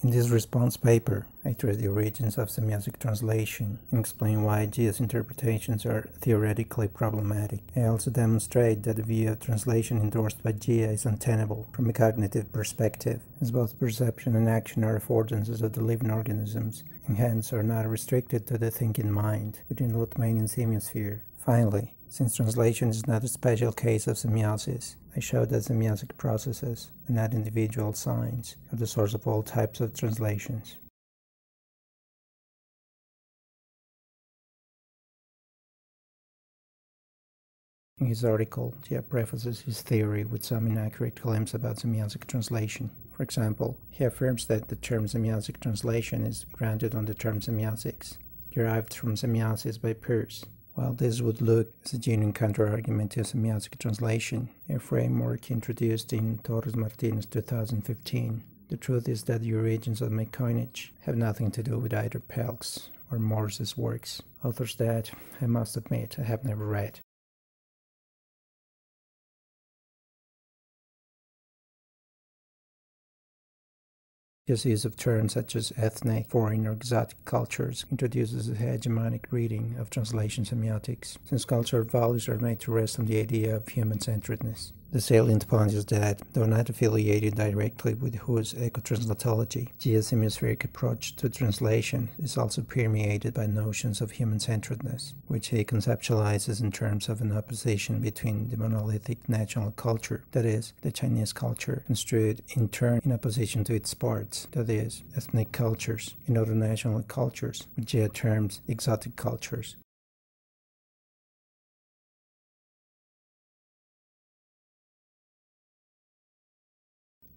In this response paper, I trace the origins of semiosic translation and explain why Jia's interpretations are theoretically problematic. I also demonstrate that the view of translation endorsed by Jia is untenable from a cognitive perspective, as both perception and action are affordances of the living organisms, and hence are not restricted to the thinking mind within the Lotmanian semiosphere. Finally, since translation is not a special case of semiosis, I show that semiosic processes, and not individual signs, are the source of all types of translations. In his article, Jia prefaces his theory with some inaccurate claims about semiosic translation. For example, he affirms that the term semiosic translation is grounded on the term semiotics, derived from semiosis by Peirce, while this would look as a genuine counterargument to semiosic translation, a framework introduced in Torres Martinez 2015, the truth is that the origins of my coinage have nothing to do with either Peirce's or Morris's works, authors that, I must admit, I have never read. His use of terms such as ethnic, foreign, or exotic cultures introduces a hegemonic reading of translation semiotics, since cultural values are made to rest on the idea of human-centeredness. The salient point is that, though not affiliated directly with Hu's ecotranslatology, Jia's semiospheric approach to translation is also permeated by notions of human-centeredness, which he conceptualizes in terms of an opposition between the monolithic national culture, that is, the Chinese culture, construed in turn in opposition to its parts, that is, ethnic cultures, and other national cultures, which Jia terms exotic cultures.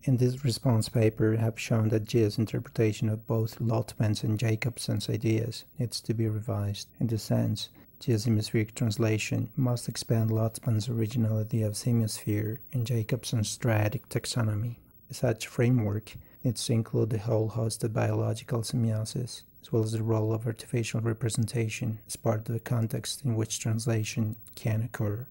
In this response paper, have shown that Jia's interpretation of both Lotman's and Jakobson's ideas needs to be revised. In this sense, Jia's semiospheric translation must expand Lotman's original idea of semiosphere and Jakobson's triadic taxonomy. Such framework needs to include the whole host of biological semiosis, as well as the role of artificial representation as part of the context in which translation can occur.